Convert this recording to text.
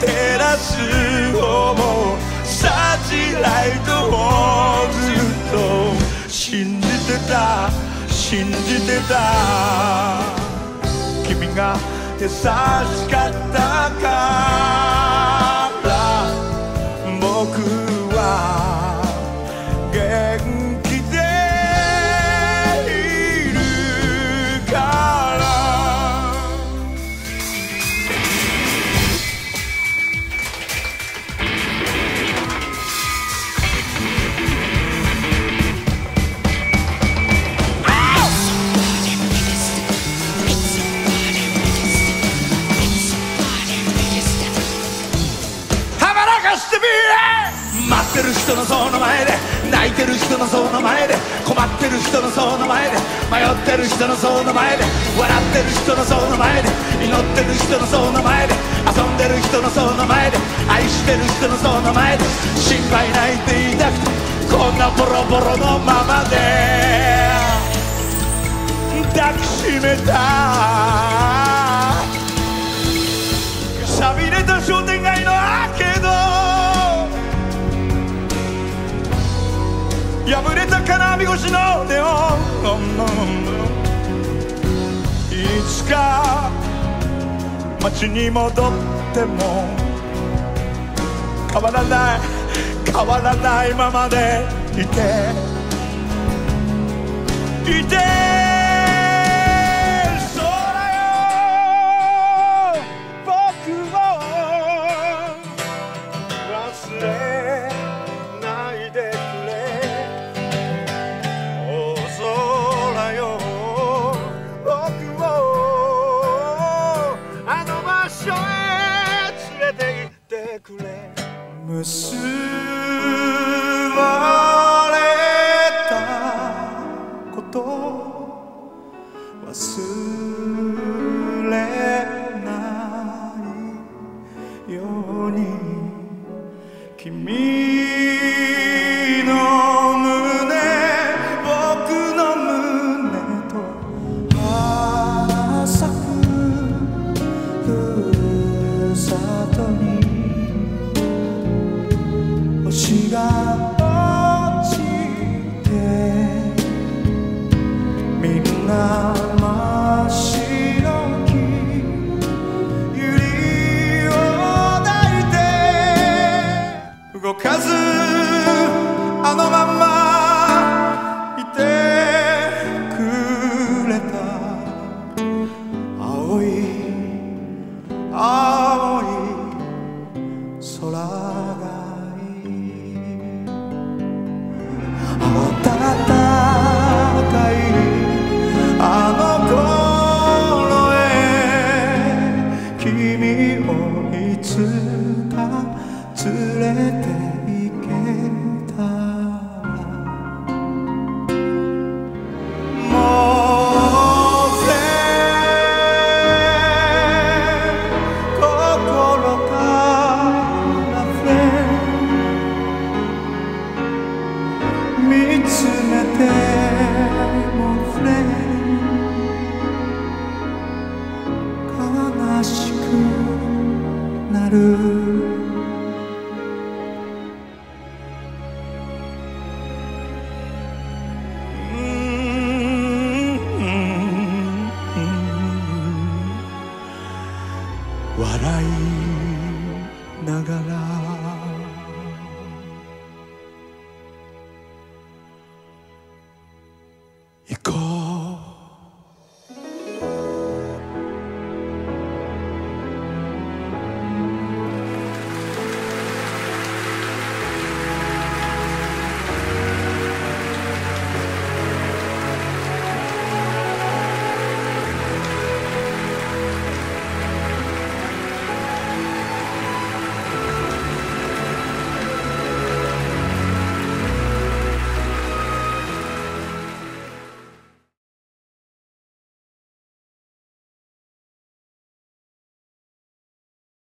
照らす方もサーチライトをずっと信じてた信じてた。君が優しかったから。待ってる人のその前で泣いてる人のその前で困ってる人のその前で迷ってる人のその前で笑ってる人のその前で祈ってる人のその前で遊んでる人のその前で愛してる人のその前で心配ないって言いたくてこんなボロボロのままで抱きしめた。寂れた商店街破れた金網越しのネオン。いつか街に戻っても変わらない。変わらないままでいて。いて。結ばれたこと忘れないように君 나어찌 돼 미나 悲しくなる。笑い。